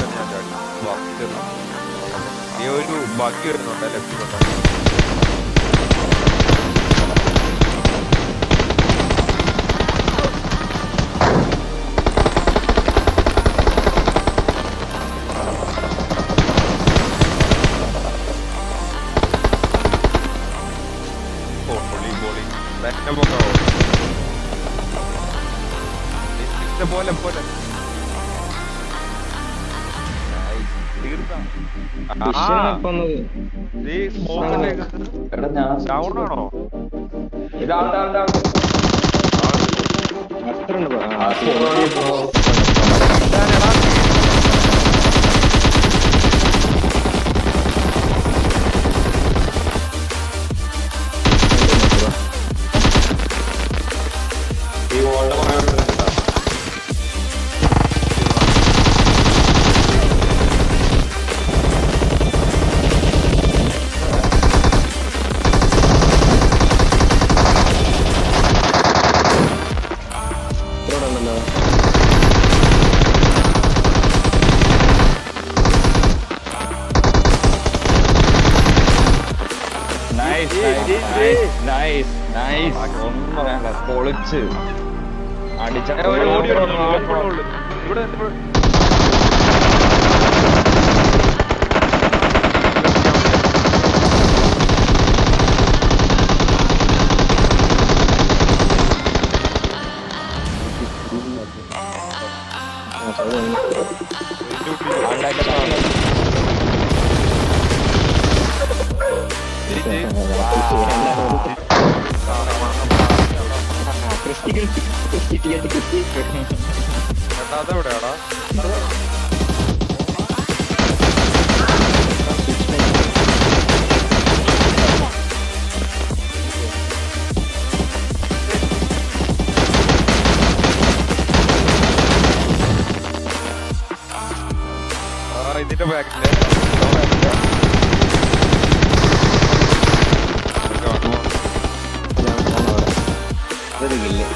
തന്നെ ഞാൻ ചാടി. വാ ചെന്നു നീ ഒരു ബാക്കി വരുന്നുണ്ട് ലെഫ്റ്റിലോട്ട്. ഓ പോലെ. പോലെ എടാ ഞാൻ പൊളിച്ച്. അടിച്ച ഇവിടെ ഇവിടെ. ആ ഇതിന്റെ ബാക്കിൽ ಮಾಡೋದು ಇಲ್ಲಿ